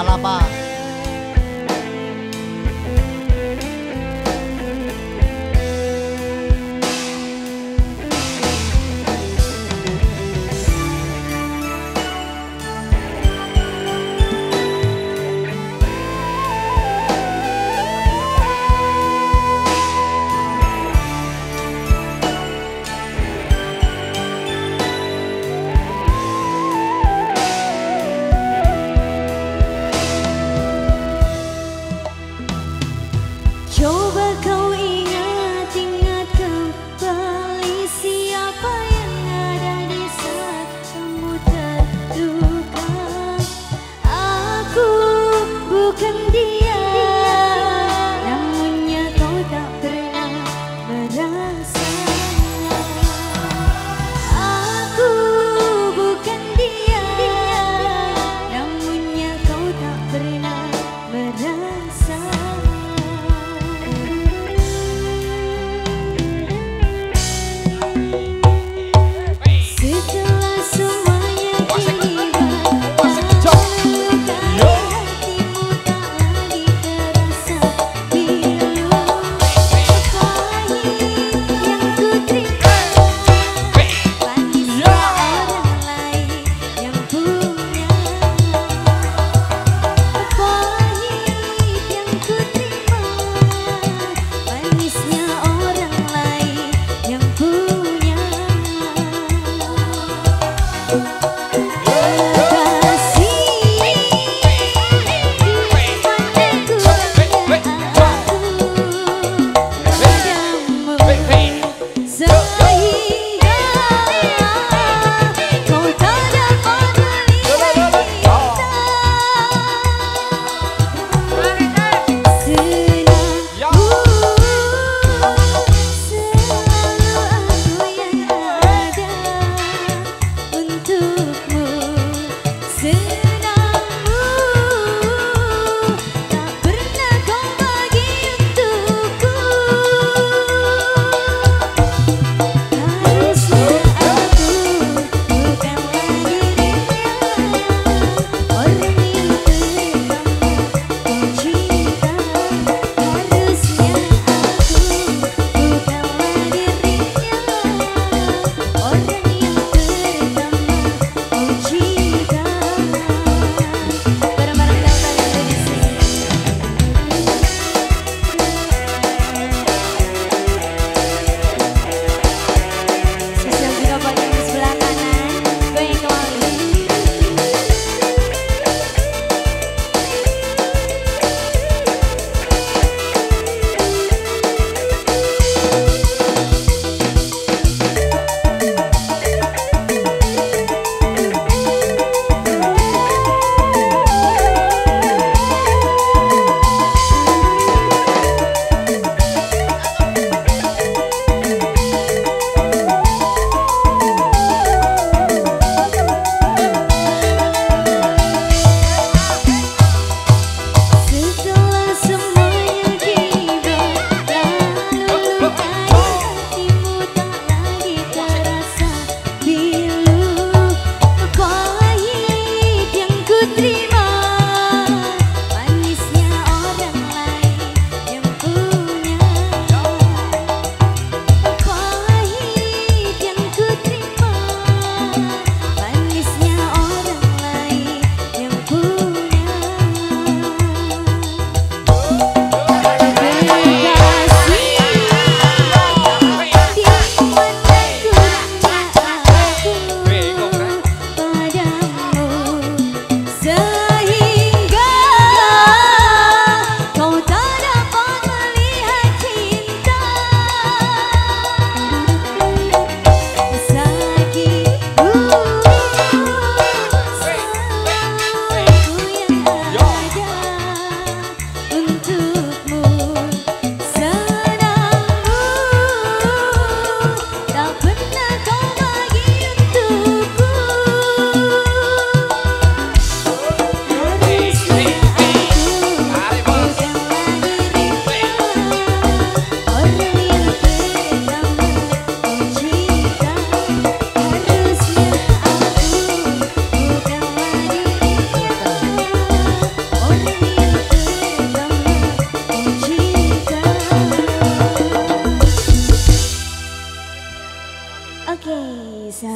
阿拉巴。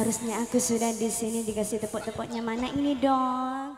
Seharusnya aku sudah di sini dikasih tepuk-tepuknya mana ini dong.